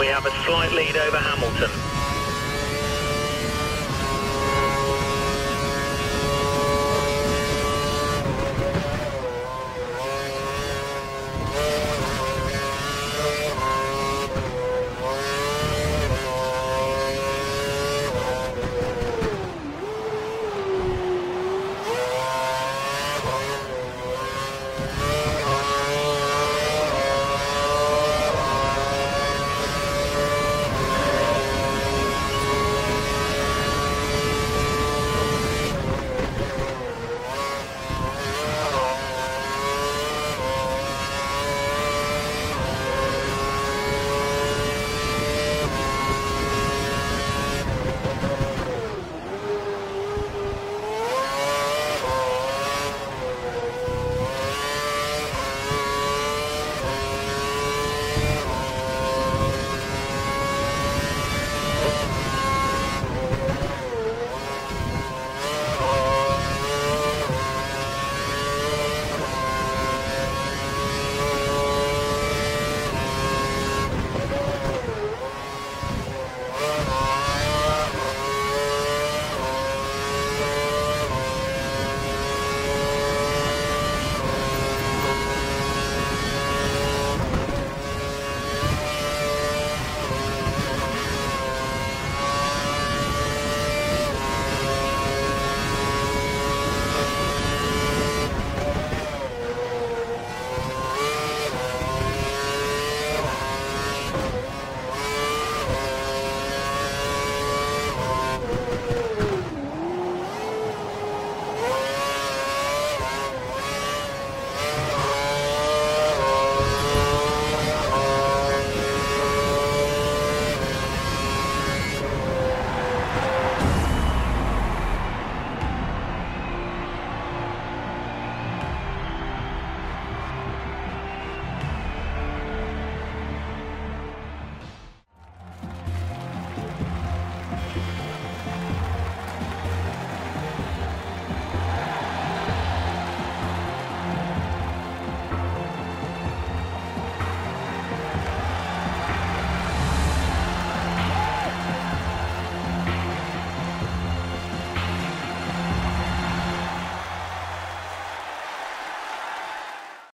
We have a slight lead over Hamilton.